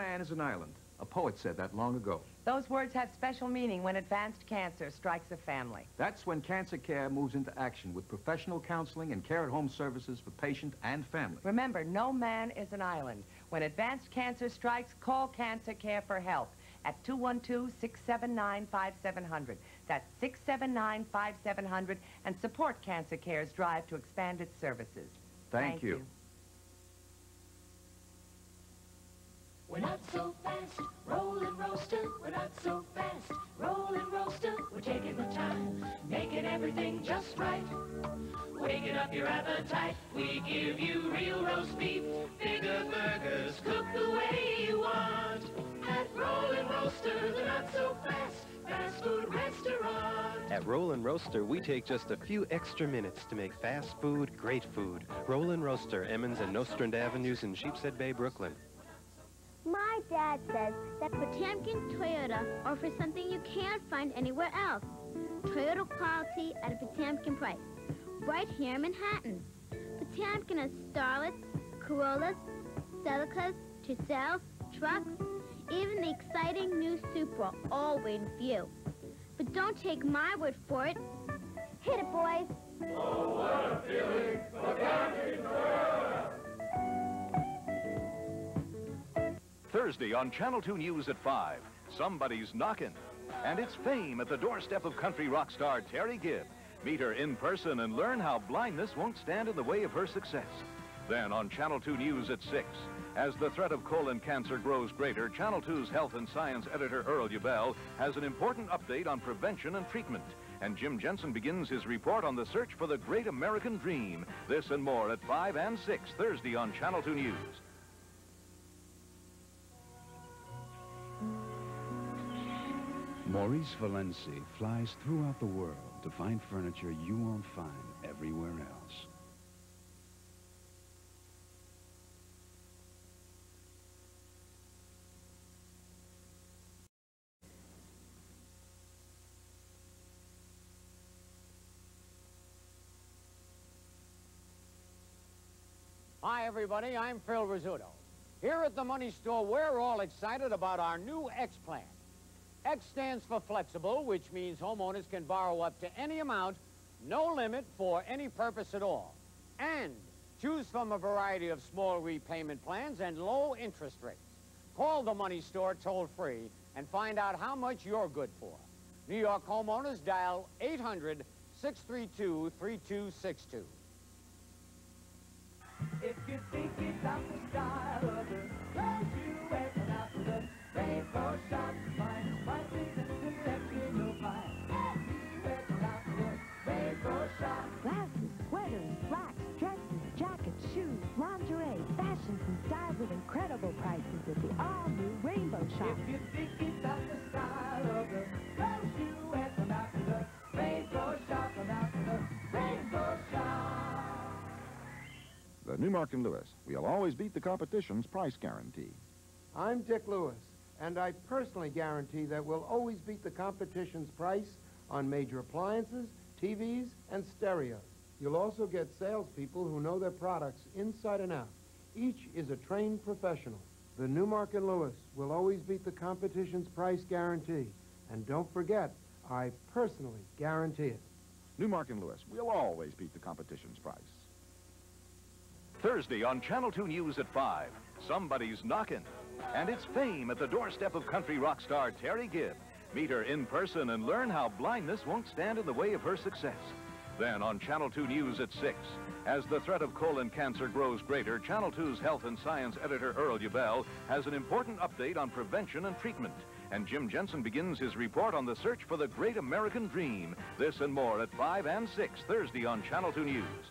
man is an island. A poet said that long ago. Those words have special meaning when advanced cancer strikes a family. That's when Cancer Care moves into action with professional counseling and care at home services for patient and family. Remember, no man is an island. When advanced cancer strikes, call Cancer Care for help at 212-679-5700. That's 679-5700 and support Cancer Care's drive to expand its services. Thank, Thank you. you. We're not so fast, rolling roaster. We're not so fast, rolling roaster. We're taking the time, making everything just right. Waking up your appetite. We give you real roast beef, bigger burgers, cooked the way you want. At Rolling Roaster, the not so fast, fast food restaurant. At Rollin' Roaster, we take just a few extra minutes to make fast food great food. Rollin' Roaster, Emmons and Nostrand Avenues in Sheepshead Bay, Brooklyn. My dad says that Potamkin Toyota offers something you can't find anywhere else. Toyota quality at a Potamkin price. Right here in Manhattan. Potamkin has Starlets, Corollas, Celicas, Tercels, trucks, even the exciting new Supra, all waiting for you. But don't take my word for it. Hit it, boys. Thursday on Channel 2 News at 5, somebody's knocking. And it's fame at the doorstep of country rock star Terri Gibbs. Meet her in person and learn how blindness won't stand in the way of her success. Then on Channel 2 News at 6, as the threat of colon cancer grows greater, Channel 2's health and science editor Earl Ubell has an important update on prevention and treatment. And Jim Jensen begins his report on the search for the great American dream. This and more at 5 and 6 Thursday on Channel 2 News. Maurice Villency flies throughout the world to find furniture you won't find everywhere else. Hi, everybody. I'm Phil Rizzuto. Here at the Money Store, we're all excited about our new X plan. X stands for flexible, which means homeowners can borrow up to any amount, no limit for any purpose at all. And choose from a variety of small repayment plans and low interest rates. Call the Money Store toll-free and find out how much you're good for. New York homeowners dial 800-632-3262. If you think it's out the style of the you out to the Rainbow Shop. With incredible prices at the all-new Rainbow Shop. If you think it's out the style of the clothes you wear, come out to the Rainbow Shop. Come out to the Rainbow Shop. The Newmark and Lewis. We'll always beat the competition's price guarantee. I'm Dick Lewis, and I personally guarantee that we'll always beat the competition's price on major appliances, TVs, and stereos. You'll also get salespeople who know their products inside and out. Each is a trained professional. The Newmark and Lewis will always beat the competition's price guarantee. And don't forget, I personally guarantee it. Newmark and Lewis. We'll always beat the competition's price. Thursday on Channel 2 News at 5, somebody's knocking. And it's fame at the doorstep of country rock star Terri Gibbs. Meet her in person and learn how blindness won't stand in the way of her success. Then on Channel 2 News at 6, as the threat of colon cancer grows greater, Channel 2's health and science editor Earl Ubell has an important update on prevention and treatment. And Jim Jensen begins his report on the search for the great American dream. This and more at 5 and 6 Thursday on Channel 2 News.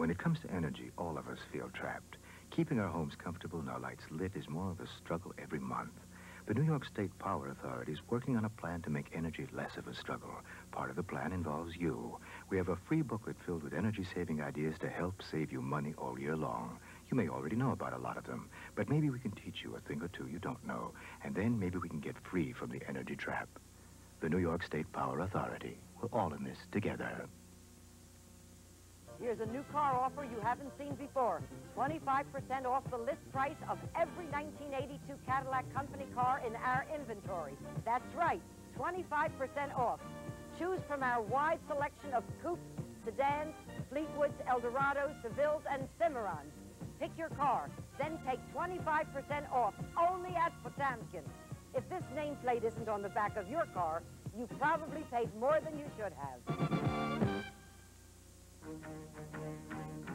When it comes to energy, all of us feel trapped. Keeping our homes comfortable and our lights lit is more of a struggle every month. The New York State Power Authority is working on a plan to make energy less of a struggle. Part of the plan involves you. We have a free booklet filled with energy-saving ideas to help save you money all year long. You may already know about a lot of them, but maybe we can teach you a thing or two you don't know, and then maybe we can get free from the energy trap. The New York State Power Authority. We're all in this together. Here's a new car offer you haven't seen before. 25% off the list price of every 1982 Cadillac company car in our inventory. That's right, 25% off. Choose from our wide selection of coupes, sedans, Fleetwoods, Eldorados, Sevilles, and Cimarrons. Pick your car, then take 25% off only at Potamkin. If this nameplate isn't on the back of your car, you probably paid more than you should have. Thank you.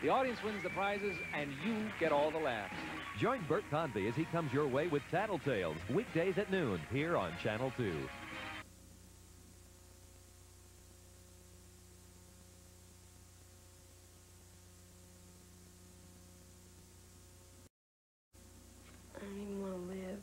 The audience wins the prizes, and you get all the laughs. Join Bert Convy as he comes your way with Tattletales, weekdays at noon, here on Channel 2. I don't even want to live.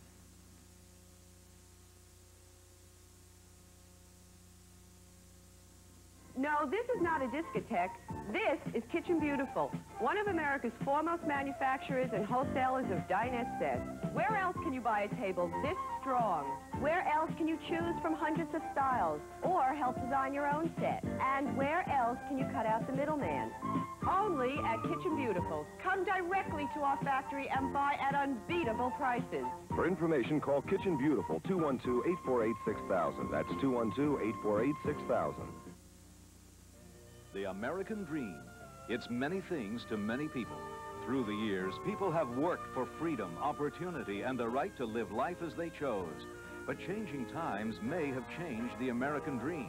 This is not a discotheque. This is Kitchen Beautiful, one of America's foremost manufacturers and wholesalers of dinette sets. Where else can you buy a table this strong? Where else can you choose from hundreds of styles or help design your own set? And where else can you cut out the middleman? Only at Kitchen Beautiful. Come directly to our factory and buy at unbeatable prices. For information, call Kitchen Beautiful, 212-848-6000. That's 212-848-6000. The American dream. It's many things to many people. Through the years, people have worked for freedom, opportunity, and the right to live life as they chose. But changing times may have changed the American dream.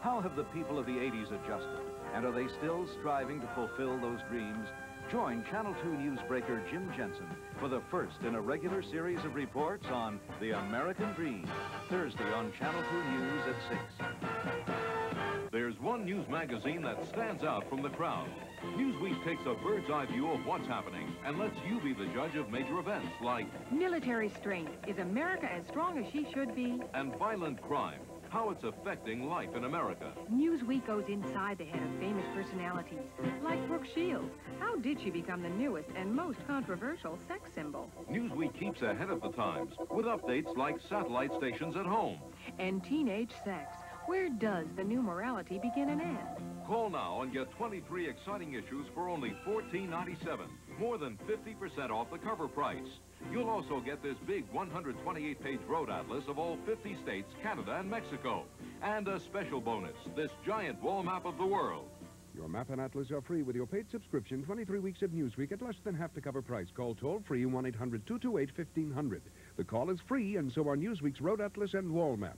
How have the people of the 80s adjusted? And are they still striving to fulfill those dreams? Join Channel 2 newsbreaker Jim Jensen for the first in a regular series of reports on the American Dream, Thursday on Channel 2 News at 6. There's one news magazine that stands out from the crowd. Newsweek takes a bird's eye view of what's happening and lets you be the judge of major events like Military strength. Is America as strong as she should be? and violent crime, how it's affecting life in America. Newsweek goes inside the head of famous personalities, like Brooke Shields. How did she become the newest and most controversial sex symbol? Newsweek keeps ahead of the times with updates like satellite stations at home. And teenage sex. Where does the new morality begin and end? Call now and get 23 exciting issues for only $14.97, more than 50% off the cover price. You'll also get this big 128-page road atlas of all 50 states, Canada, and Mexico. And a special bonus, this giant wall map of the world. Your map and atlas are free with your paid subscription, 23 weeks of Newsweek at less than half the cover price. Call toll-free 1-800-228-1500. The call is free, and so are Newsweek's road atlas and wall map.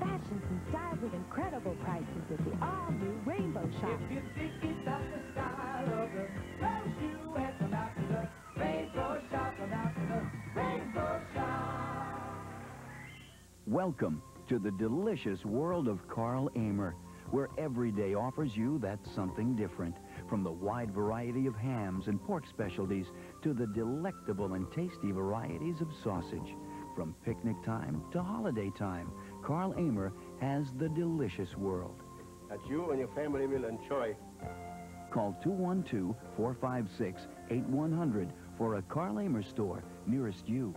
Fashions and styles at incredible prices at the all-new Rainbow Shop. If you think it's out the style of the clothes you wear, come out to the rainbow shop. Come out to the rainbow shop. Welcome to the delicious world of Karl Ehmer, where every day offers you that something different. From the wide variety of hams and pork specialties to the delectable and tasty varieties of sausage. From picnic time to holiday time, Karl Ehmer has the delicious world. That you and your family will enjoy. Call 212-456-8100 for a Karl Ehmer store nearest you.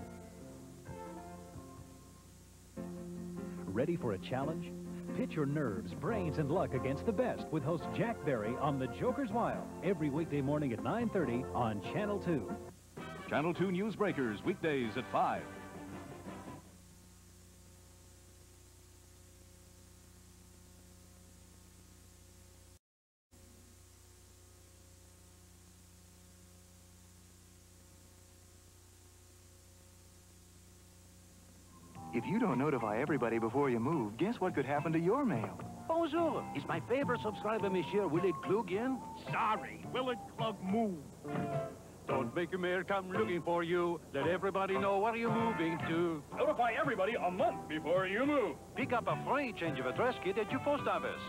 Ready for a challenge? Pit your nerves, brains, and luck against the best with host Jack Barry on The Joker's Wild every weekday morning at 9.30 on Channel 2. Channel 2 Newsbreakers, weekdays at 5. Don't notify everybody before you move, guess what could happen to your mail? Bonjour. Is my favorite subscriber, Monsieur Willard Klug in? Sorry, Willard Klug moved. Don't make your mail come looking for you. Let everybody know where you're moving to. Notify everybody a month before you move. Pick up a free change of address kit at your post office.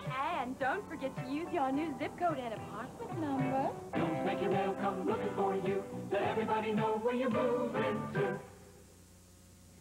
And don't forget to use your new zip code and apartment number. Don't make your mail come looking for you. Let everybody know where you're moving to.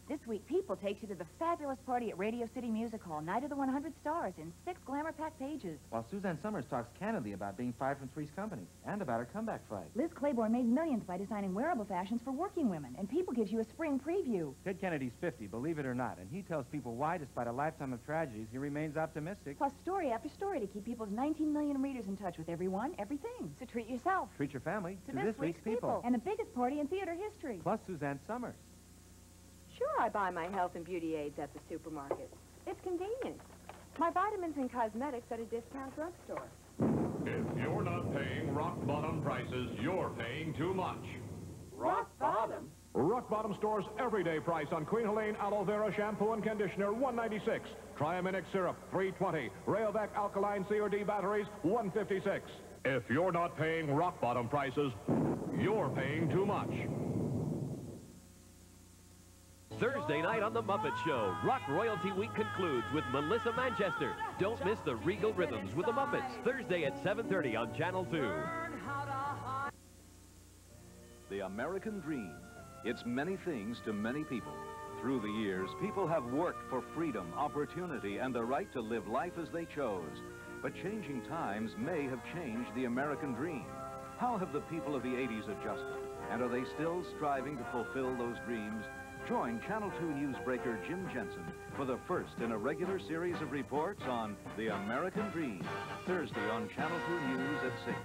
This week, People takes you to the fabulous party at Radio City Music Hall, Night of the 100 Stars, in six glamour-packed pages. While Suzanne Somers talks candidly about being fired from Three's Company and about her comeback fight. Liz Claiborne made millions by designing wearable fashions for working women, and People gives you a spring preview. Ted Kennedy's 50, believe it or not, and he tells people why, despite a lifetime of tragedies, he remains optimistic. Plus story after story to keep People's 19 million readers in touch with everyone, everything. So treat yourself Treat your family to, this, week's People. And the biggest party in theater history. Plus Suzanne Somers. Sure, I buy my health and beauty aids at the supermarket. It's convenient. My vitamins and cosmetics at a discount drugstore. If you're not paying rock bottom prices, you're paying too much. Rock bottom? Rock Bottom Store's everyday price on Queen Helene Aloe Vera Shampoo and Conditioner, 196. Triaminic Syrup, 320. Rayovac Alkaline C or D batteries, 156. If you're not paying rock bottom prices, you're paying too much. Thursday night on The Muppet Show, Rock Royalty Week concludes with Melissa Manchester. Don't miss the Regal Rhythms with the Muppets, Thursday at 7.30 on Channel 2. The American Dream. It's many things to many people. Through the years, people have worked for freedom, opportunity, and the right to live life as they chose. But changing times may have changed the American dream. How have the people of the 80s adjusted? And are they still striving to fulfill those dreams? Join Channel 2 newsbreaker Jim Jensen for the first in a regular series of reports on the American Dream, Thursday on Channel 2 News at 6.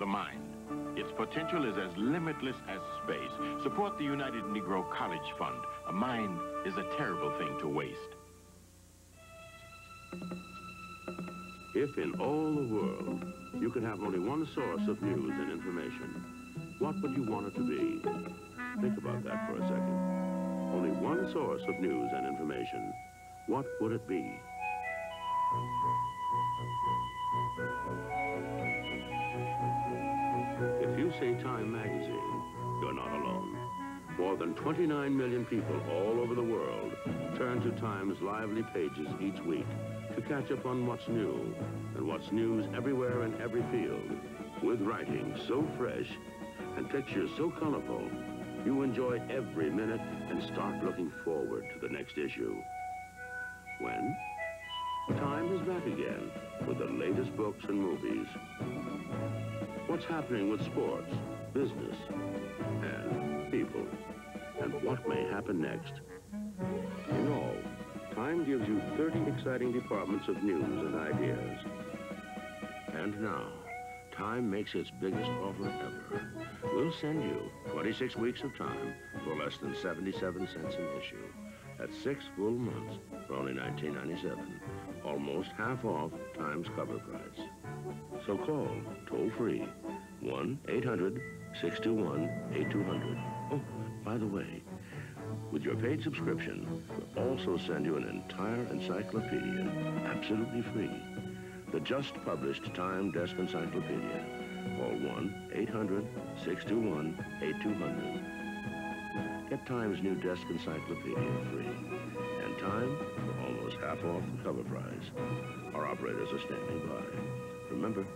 The mind. Potential is as limitless as space. Support the United Negro College Fund. A mind is a terrible thing to waste. If in all the world you could have only one source of news and information, what would you want it to be? Think about that for a second. Only one source of news and information. What would it be? Say Time magazine, you're not alone. More than 29 million people all over the world turn to Time's lively pages each week to catch up on what's new and what's news everywhere in every field. With writing so fresh and pictures so colorful, you enjoy every minute and start looking forward to the next issue. When? Time is back again with the latest books and movies. What's happening with sports, business, and people, and what may happen next. In all, Time gives you 30 exciting departments of news and ideas. And now, Time makes its biggest offer ever. We'll send you 26 weeks of time for less than 77 cents an issue. That's six full months for only $19.97. Almost half off Time's cover price. So call toll free 1-800-621-8200. Oh, by the way, with your paid subscription, we'll also send you an entire encyclopedia, absolutely free. The just published Time Desk Encyclopedia. Call 1-800-621-8200. Get Time's new Desk Encyclopedia free. And time for almost half off the cover price. Our operators are standing by. Remember,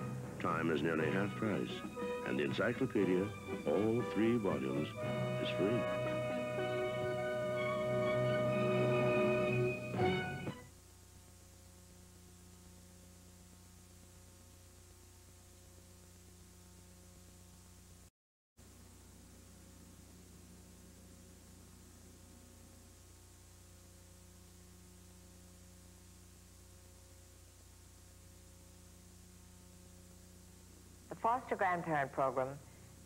time is nearly half price, and the encyclopedia, all three volumes, is free. Foster grandparent program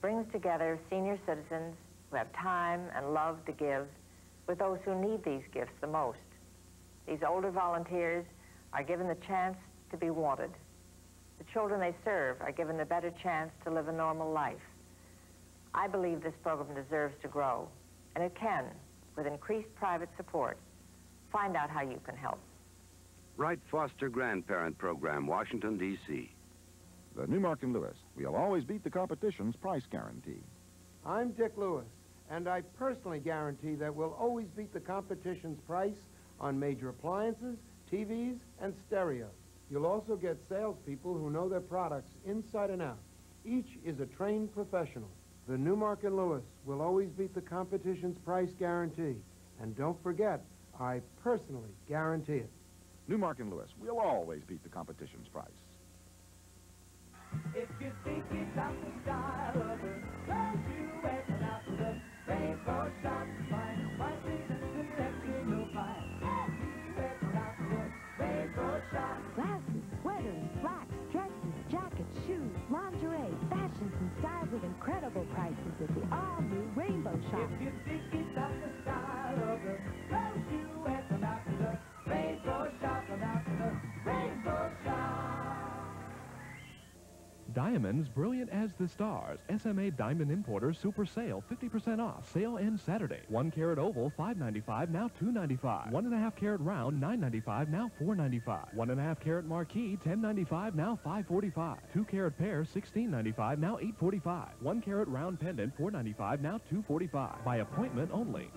brings together senior citizens who have time and love to give with those who need these gifts the most. These older volunteers are given the chance to be wanted. The children they serve are given a better chance to live a normal life. I believe this program deserves to grow, and it can with increased private support. Find out how you can help. Write Foster Grandparent Program, Washington, D.C. The Newmark and Lewis. We'll always beat the competition's price guarantee. I'm Dick Lewis, and I personally guarantee that we'll always beat the competition's price on major appliances, TVs, and stereo. You'll also get salespeople who know their products inside and out. Each is a trained professional. The Newmark and Lewis will always beat the competition's price guarantee. And don't forget, I personally guarantee it. Newmark and Lewis. We'll always beat the competition's price. If you think it's out the style of her, don't you ever out to the rainbow shop. Find prices and selection you'll find. You ever out to the rainbow shop. Glasses, sweaters, slacks, dresses, jackets, shoes, lingerie, fashions and styles with incredible prices at the all-new Rainbow Shop. If you think it's out the style of Diamonds brilliant as the stars. SMA Diamond Importers Super Sale, 50% off. Sale ends Saturday. One carat oval, $5.95, now $2.95. One and a half carat round, $9.95, now $4.95. One and a half carat marquee, $10.95, now $5.45. Two carat pair, $16.95, now $8.45. One carat round pendant, $4.95, now $2.45. By appointment only.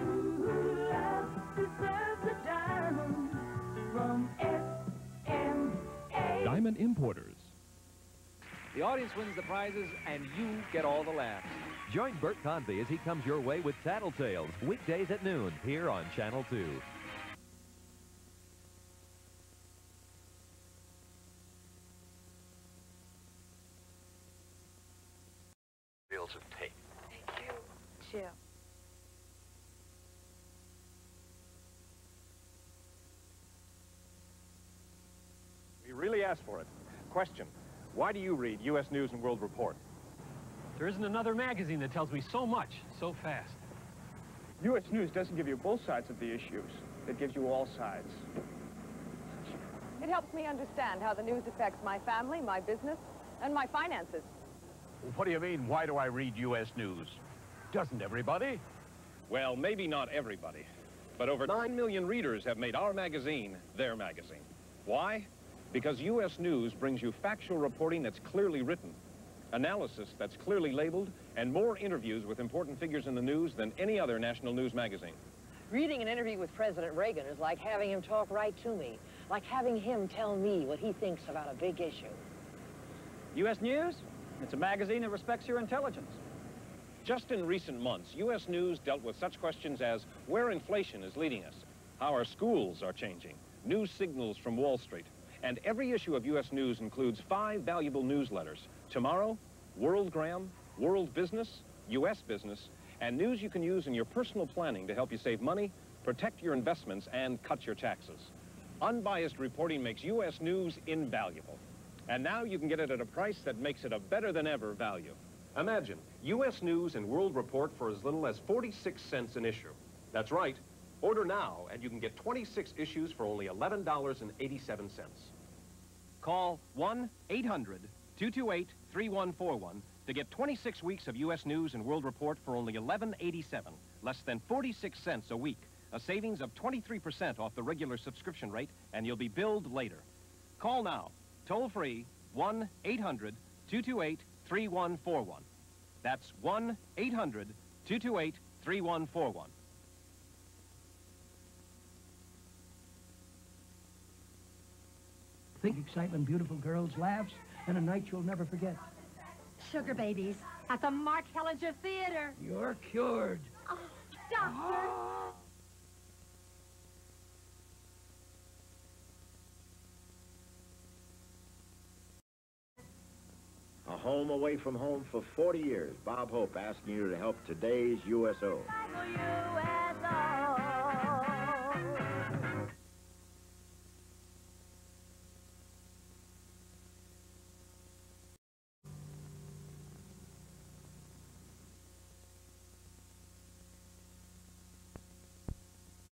Diamond Importers. The audience wins the prizes, and you get all the laughs. Join Bert Convy as he comes your way with Tattletales, weekdays at noon, here on Channel 2. Reels of tape. Thank you, Chip. We really asked for it. Question. Why do you read U.S. News and World Report? There isn't another magazine that tells me so much, so fast. U.S. News doesn't give you both sides of the issues. It gives you all sides. It helps me understand how the news affects my family, my business, and my finances. What do you mean, why do I read U.S. News? Doesn't everybody? Well, maybe not everybody, but over 9 million readers have made our magazine their magazine. Why? Because U.S. News brings you factual reporting that's clearly written, analysis that's clearly labeled, and more interviews with important figures in the news than any other national news magazine. Reading an interview with President Reagan is like having him talk right to me, like having him tell me what he thinks about a big issue. U.S. News? It's a magazine that respects your intelligence. Just in recent months, U.S. News dealt with such questions as where inflation is leading us, how our schools are changing, new signals from Wall Street, and every issue of U.S. News includes five valuable newsletters. Tomorrow, Worldgram, World Business, U.S. Business, and news you can use in your personal planning to help you save money, protect your investments, and cut your taxes. Unbiased reporting makes U.S. News invaluable. And now you can get it at a price that makes it a better than ever value. Imagine U.S. News and World Report for as little as 46 cents an issue. That's right. Order now, and you can get 26 issues for only $11.87. Call 1-800-228-3141 to get 26 weeks of U.S. News and World Report for only $11.87, less than 46 cents a week, a savings of 23% off the regular subscription rate, and you'll be billed later. Call now, toll free, 1-800-228-3141. That's 1-800-228-3141. Think excitement, beautiful girls, laughs, and a night you'll never forget. Sugar babies at the Mark Hellinger Theater. You're cured. Oh, doctor. A home away from home for 40 years. Bob Hope asking you to help today's USO.